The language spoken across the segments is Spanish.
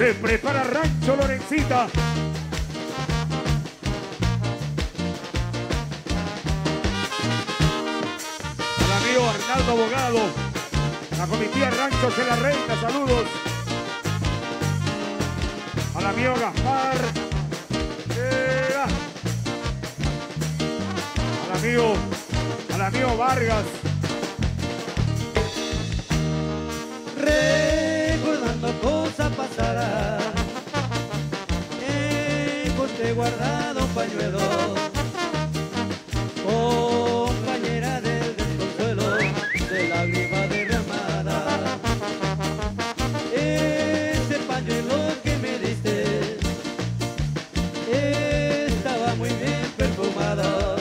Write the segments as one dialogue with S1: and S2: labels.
S1: Se prepara Rancho Lorencita. Al amigo Arnaldo Abogado. La comitiva Rancho de la Reina, saludos. Al amigo Gaspar. Ea. Al amigo, al amigo Vargas.
S2: Guardado un pañuelo, compañera del desconsuelo, de la lágrima derramada. Ese pañuelo que me diste estaba muy bien perfumado,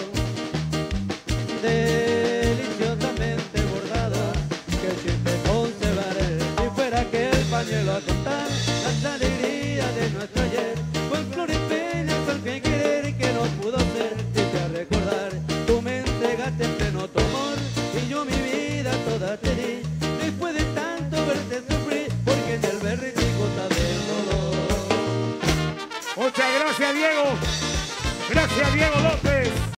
S2: deliciosamente bordado, que siempre conservaré. Si fuera que el pañuelo a contar vida toda te di, después de tanto verte sufrir, porque en el verde gota del dolor.
S1: Muchas gracias, Diego. Gracias, Diego López.